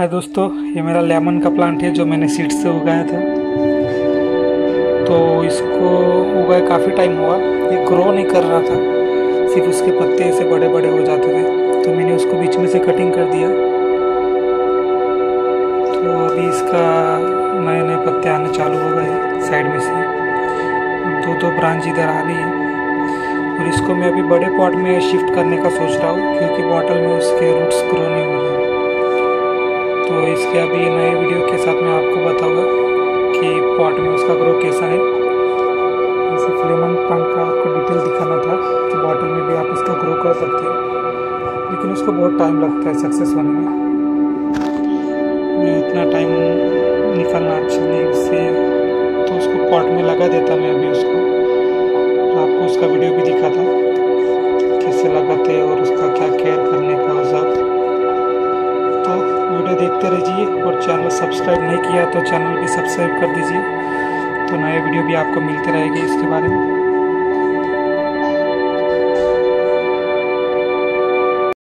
हाय दोस्तों, ये मेरा लेमन का प्लांट है जो मैंने सीड से उगाया था। तो इसको उगाए काफ़ी टाइम हुआ, ये ग्रो नहीं कर रहा था। सिर्फ़ उसके पत्ते ऐसे बड़े बड़े हो जाते थे तो मैंने उसको बीच में से कटिंग कर दिया। तो अभी इसका नए नए पत्ते आने चालू हो गए साइड में से। दो दो ब्रांच इधर आ रही है। और इसको मैं अभी बड़े पॉट में शिफ्ट करने का सोच रहा हूँ, क्योंकि बॉटल इसके अभी नए वीडियो के साथ मैं आपको बताऊँगा कि पॉट में उसका ग्रो कैसा है। जैसे फ्लेमन प्लांट का आपको डिटेल दिखाना था कि बॉटल में भी आप उसका ग्रो कर सकते हैं। लेकिन उसको बहुत टाइम लगता है सक्सेस होने में। मैं इतना टाइम निकालना अच्छा नहीं उससे तो उसको पॉट में लगा देता मैं अभी उसको। आपको उसका वीडियो भी दिखा था। वीडियो देखते रहिए और चैनल सब्सक्राइब नहीं किया तो चैनल भी सब्सक्राइब कर दीजिए। तो नए वीडियो भी आपको मिलते रहेगी इसके बारे में।